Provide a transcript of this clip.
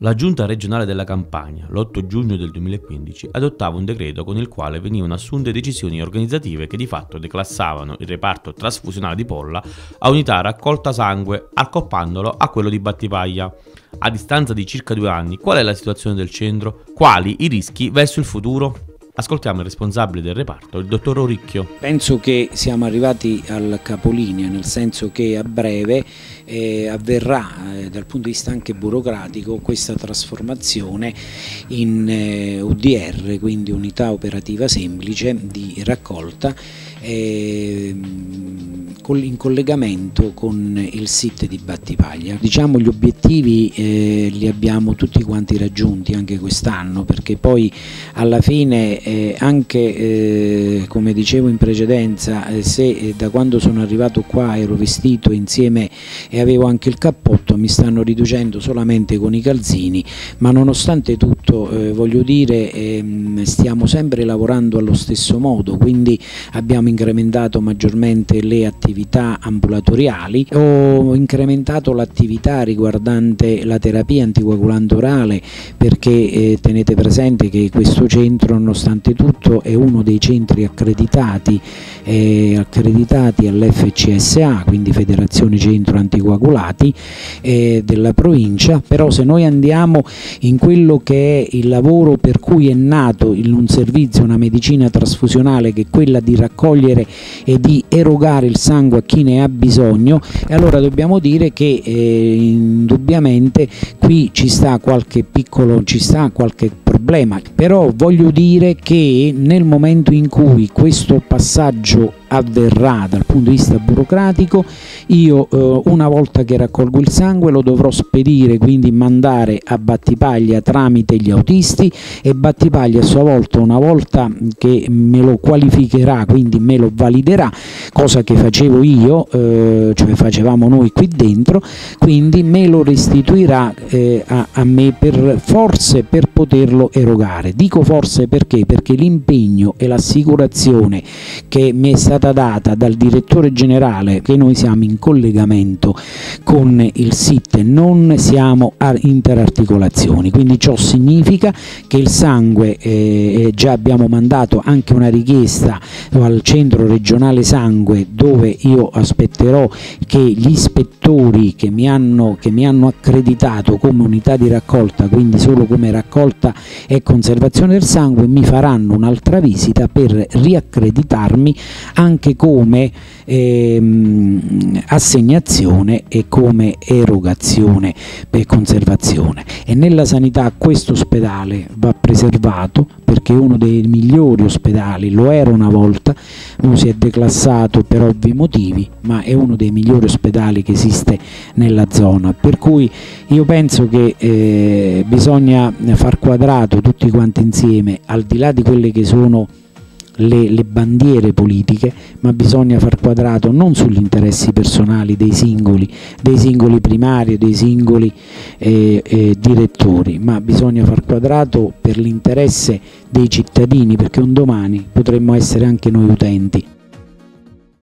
La giunta regionale della Campania, l'8 giugno del 2015, adottava un decreto con il quale venivano assunte decisioni organizzative che di fatto declassavano il reparto trasfusionale di Polla a unità raccolta sangue, accoppandolo a quello di Battipaglia. A distanza di circa due anni, qual è la situazione del centro? Quali i rischi verso il futuro? Ascoltiamo il responsabile del reparto, il dottor Oricchio. Penso che siamo arrivati al capolinea, nel senso che a breve eh, avverrà eh, dal punto di vista anche burocratico questa trasformazione in eh, UDR, quindi unità operativa semplice di raccolta ehm, in collegamento con il SIT di Battipaglia. Diciamo gli obiettivi eh, li abbiamo tutti quanti raggiunti anche quest'anno perché poi alla fine eh, anche eh, come dicevo in precedenza eh, se eh, da quando sono arrivato qua ero vestito insieme e avevo anche il cappotto mi stanno riducendo solamente con i calzini ma nonostante tutto voglio dire ehm, stiamo sempre lavorando allo stesso modo quindi abbiamo incrementato maggiormente le attività attività ambulatoriali, ho incrementato l'attività riguardante la terapia anticoagulante orale perché eh, tenete presente che questo centro nonostante tutto è uno dei centri accreditati, eh, accreditati all'FCSA, quindi Federazione Centro Anticoagulati eh, della provincia, però se noi andiamo in quello che è il lavoro per cui è nato in un servizio, una medicina trasfusionale che è quella di raccogliere e di erogare il sangue sangue a chi ne ha bisogno. E allora dobbiamo dire che eh, indubbiamente qui ci sta qualche piccolo, ci sta qualche problema, però voglio dire che nel momento in cui questo passaggio avverrà dal punto di vista burocratico, io eh, una volta che raccolgo il sangue lo dovrò spedire, quindi mandare a Battipaglia tramite gli autisti e Battipaglia a sua volta una volta che me lo qualificherà, quindi me lo validerà, cosa che facevo io, eh, cioè facevamo noi qui dentro, quindi me lo restituirà eh, a, a me per forse per poterlo erogare. Dico forse perché? Perché l'impegno e l'assicurazione che mi è stata data dal direttore generale che noi siamo in collegamento con il SIT, non siamo a interarticolazioni, quindi ciò significa che il sangue, eh, già abbiamo mandato anche una richiesta al centro regionale sangue dove io aspetterò che gli ispettori che mi hanno, che mi hanno accreditato come unità di raccolta, quindi solo come raccolta e conservazione del sangue, mi faranno un'altra visita per riaccreditarmi anche come ehm, assegnazione e come erogazione per conservazione. E nella sanità questo ospedale va preservato perché è uno dei migliori ospedali, lo era una volta, non si è declassato per ovvi motivi, ma è uno dei migliori ospedali che esiste nella zona, per cui io penso che eh, bisogna far quadrato tutti quanti insieme, al di là di quelle che sono le, le, bandiere politiche, ma bisogna far quadrato non sugli interessi personali dei singoli, dei singoli primari, dei singoli eh, eh, direttori, ma bisogna far quadrato per l'interesse dei cittadini, perché un domani potremmo essere anche noi utenti.